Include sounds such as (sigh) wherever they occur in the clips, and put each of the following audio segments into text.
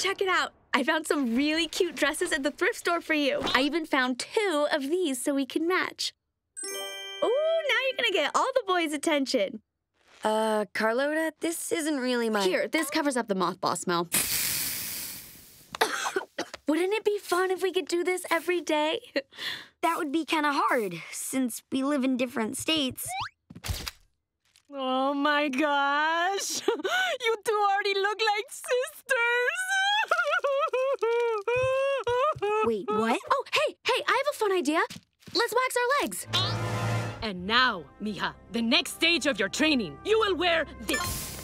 Check it out. I found some really cute dresses at the thrift store for you. I even found two of these so we can match. Oh, now you're gonna get all the boys' attention. Uh, Carlota, this isn't really my... Here, this covers up the mothball smell. (coughs) Wouldn't it be fun if we could do this every day? (laughs) That would be kind of hard, since we live in different states. Oh my gosh! (laughs) You two already look like sisters! (laughs) Wait, what? Oh, hey, hey, I have a fun idea. Let's wax our legs. And now, Mija, the next stage of your training, you will wear this.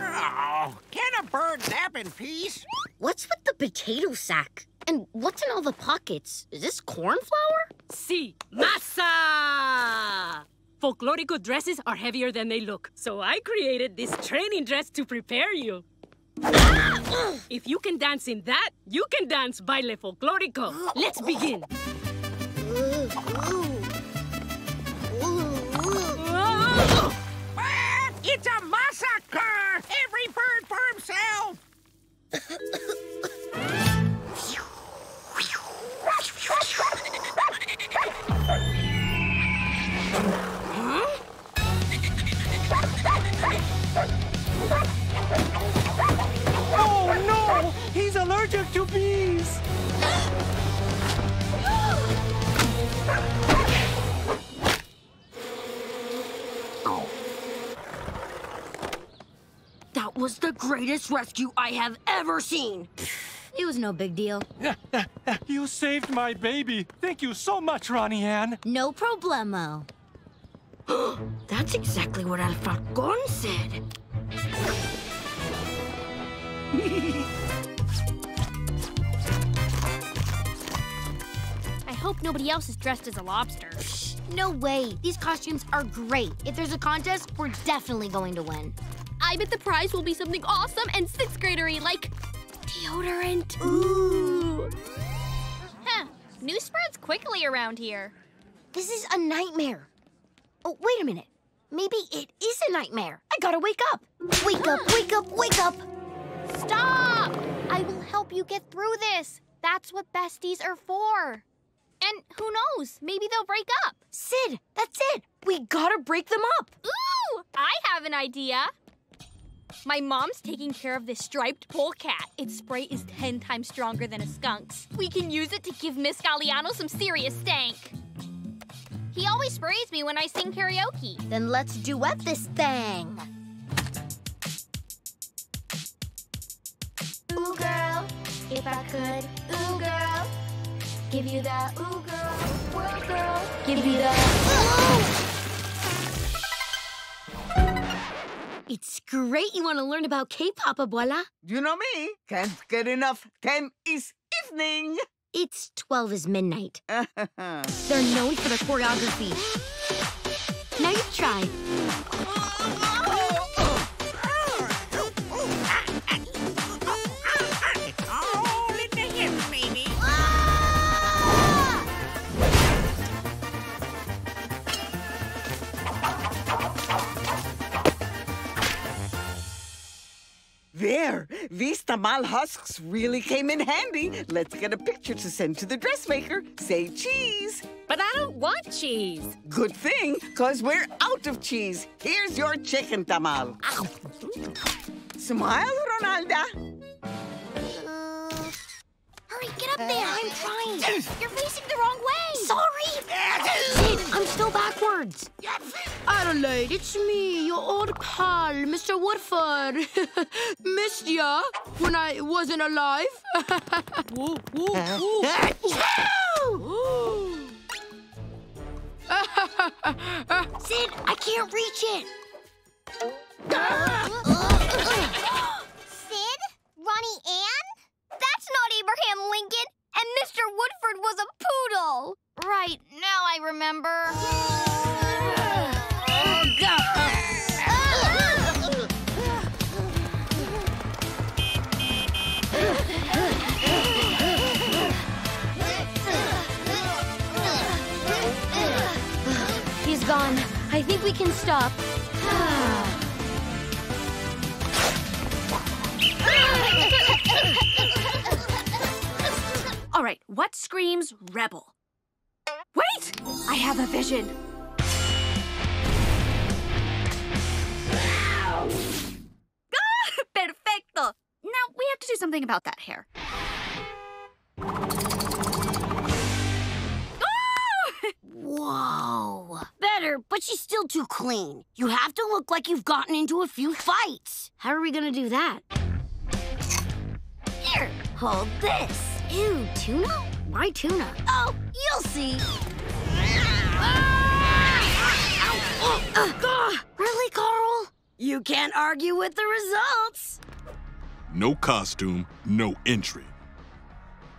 Oh, can a bird nap in peace? What's with the potato sack? And what's in all the pockets? Is this corn flour? Si, masa! Folklorico dresses are heavier than they look, so I created this training dress to prepare you. If you can dance in that, you can dance baile folklorico. Let's begin. He's allergic to bees! That was the greatest rescue I have ever seen. It was no big deal. (laughs) You saved my baby. Thank you so much, Ronnie Anne. No problemo. (gasps) That's exactly what El Falcon said. (laughs) hope nobody else is dressed as a lobster. No way. These costumes are great. If there's a contest, we're definitely going to win. I bet the prize will be something awesome and sixth gradery like deodorant. Ooh. Huh. News spreads quickly around here. This is a nightmare. Oh, wait a minute. Maybe it is a nightmare. I gotta wake up. Wake up, (gasps) wake up, wake up. Stop! I will help you get through this. That's what besties are for. And who knows? Maybe they'll break up. Sid, that's it. We gotta break them up. Ooh! I have an idea. My mom's taking care of this striped polecat. Its spray is 10 times stronger than a skunk's. We can use it to give Miss Galliano some serious stank. He always sprays me when I sing karaoke. Then let's duet this thing. Ooh, girl, if I could, ooh, girl, give you the ooh, girl, world girl, give you the It's great you want to learn about K-pop, Abuela. You know me, can't get enough 10 is evening. It's 12 is midnight. (laughs) They're known for their choreography. Now you try. Tamal husks really came in handy. Let's get a picture to send to the dressmaker. Say cheese. But I don't want cheese. Good thing, because we're out of cheese. Here's your chicken tamal. Ah. Smile, Ronalda. Hurry, get up there. I'm trying. You're facing the wrong way. Sorry. Oh, Sid, I'm still backwards. (laughs) Adelaide, it's me, your old pal, Mr. Woodford. (laughs) Missed ya when I wasn't alive. (laughs) Woo, woo, woo. Sid, I can't reach it. Abraham Lincoln, and Mr. Woodford was a poodle. Right, now I remember. He's gone. I think we can stop. What screams rebel. Wait! I have a vision. Ah, (laughs) perfecto! Now, we have to do something about that hair. Whoa. Better, but she's still too clean. You have to look like you've gotten into a few fights. How are we gonna do that? Here, hold this. Ew, tuna? Why tuna? Oh, you'll see. really, Carl? You can't argue with the results. No costume, no entry.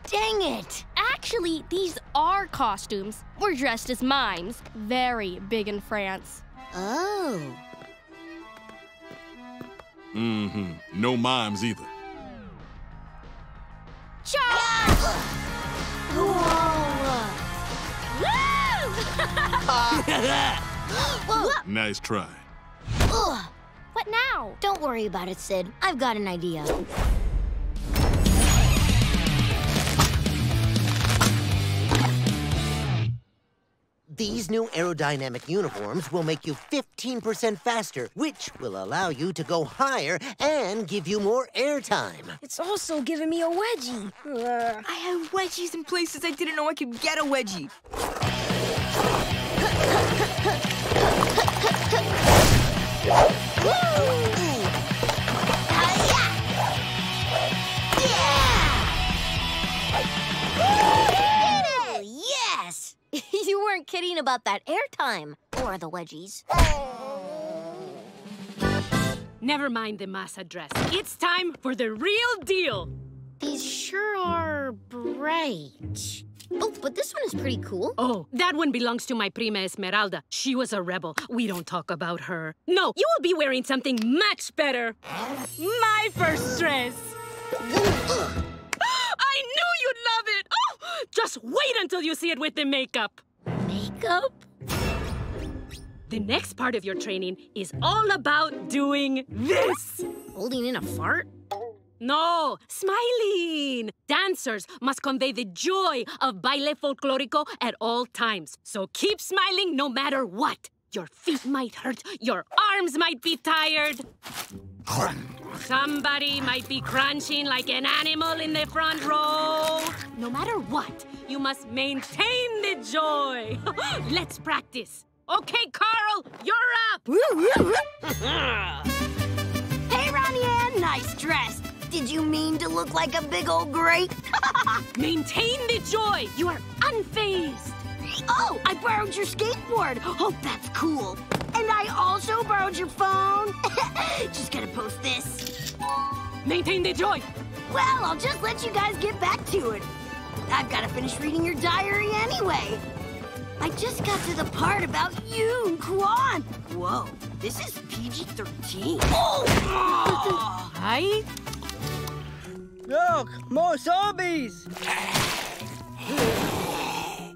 Dang it. Actually, these are costumes. We're dressed as mimes. Very big in France. Oh. Mm-hmm. No mimes either. Nice try. Ugh. What now? Don't worry about it, Sid. I've got an idea. These new aerodynamic uniforms will make you 15% faster, which will allow you to go higher and give you more airtime. It's also giving me a wedgie. I have wedgies in places I didn't know I could get a wedgie. About that airtime or the wedgies. Never mind the masa dress. It's time for the real deal. These sure are bright. Oh, but this one is pretty cool. Oh, that one belongs to my prima Esmeralda. She was a rebel. We don't talk about her. No, you will be wearing something much better. My first dress. (gasps) I knew you'd love it. Oh, just wait until you see it with the makeup. Makeup? The next part of your training is all about doing this. Holding in a fart? No, smiling. Dancers must convey the joy of baile folklorico at all times. So keep smiling no matter what. Your feet might hurt, your arms might be tired. Somebody might be crunching like an animal in the front row. No matter what, you must maintain the joy. (laughs) Let's practice. Okay, Carl, you're up. (laughs) hey, Ronnie Anne, nice dress. Did you mean to look like a big old grape? (laughs) Maintain the joy. You are unfazed. Oh, I borrowed your skateboard. Oh, that's cool. And I also borrowed your phone. just gonna post this. Maintain the joy. Well, I'll just let you guys get back to it. I've got to finish reading your diary anyway. I just got to the part about you and Quan. Whoa, this is PG-13. Oh! (gasps) Hi. Look, more zombies!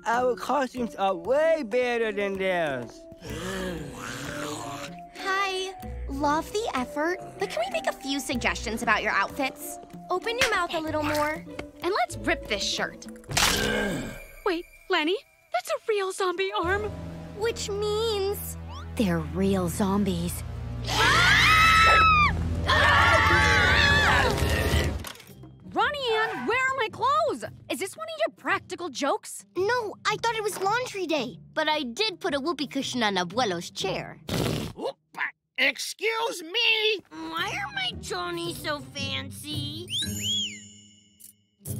Our costumes are way better than theirs. Hi. Love the effort, but can we make a few suggestions about your outfits? Open your mouth a little more. And let's rip this shirt. Wait, Lenny, that's a real zombie arm. Which means they're real zombies. Ronnie Anne, where are my clothes? Is this one of your practical jokes? No, I thought it was laundry day, but I did put a whoopee cushion on Abuelo's chair. Excuse me? Why are my Johnny so fancy?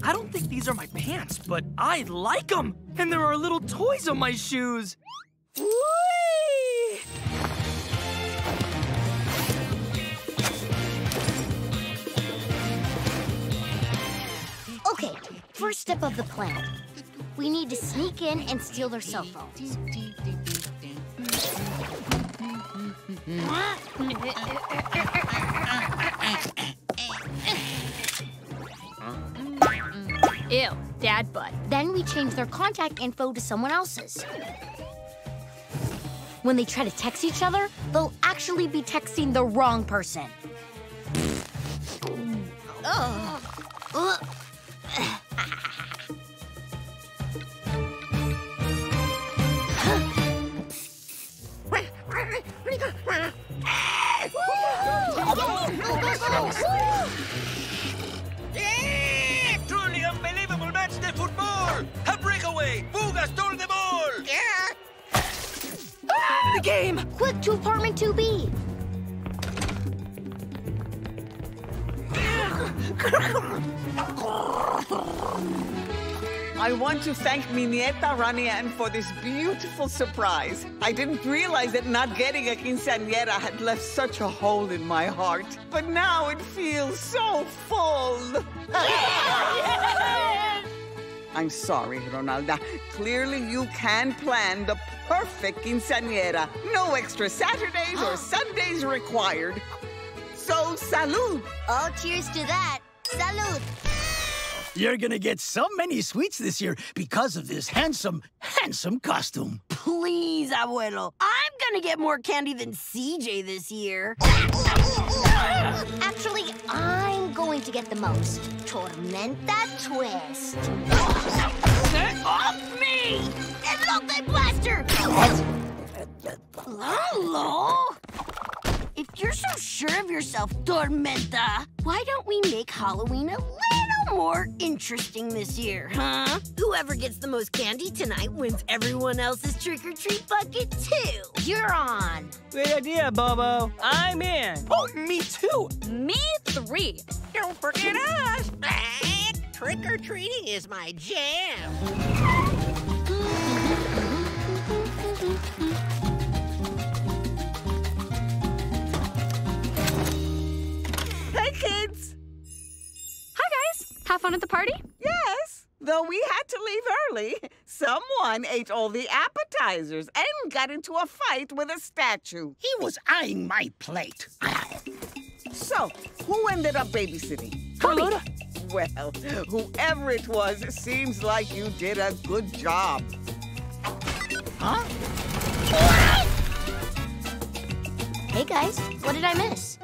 I don't think these are my pants, but I like them. And there are little toys on my shoes. Whee! Okay, first step of the plan. We need to sneak in and steal their cell phones. (laughs) Ew, dad butt. Then we change their contact info to someone else's. When they try to text each other, they'll actually be texting the wrong person. To apartment 2B. I want to thank mi nieta Ronnie for this beautiful surprise. I didn't realize that not getting a quinceañera had left such a hole in my heart. But now it feels so full. (laughs) I'm sorry, Ronalda. Clearly, you can plan the perfect quinceañera. No extra Saturdays or (gasps) Sundays required. So, salud. All cheers to that. Salud. You're gonna get so many sweets this year because of this handsome, handsome costume. Please, abuelo. I'm gonna get more candy than CJ this year. Actually, I'm going to get the most. Tormenta twist. Get off me! Elote blaster! Hello? If you're so sure of yourself, Tormenta, why don't we make Halloween a little more interesting this year, huh? Whoever gets the most candy tonight wins everyone else's trick-or-treat bucket, too. You're on. Great idea, Bobo. I'm in. Oh, me too. Me three. Don't forget us. Trick or treating is my jam. Hey, kids. Hi, guys. Have fun at the party? Yes, though we had to leave early. Someone ate all the appetizers and got into a fight with a statue. He was eyeing my plate. So, who ended up babysitting? Carlota? Well, whoever it was, seems like you did a good job. Huh? Hey, guys. What did I miss?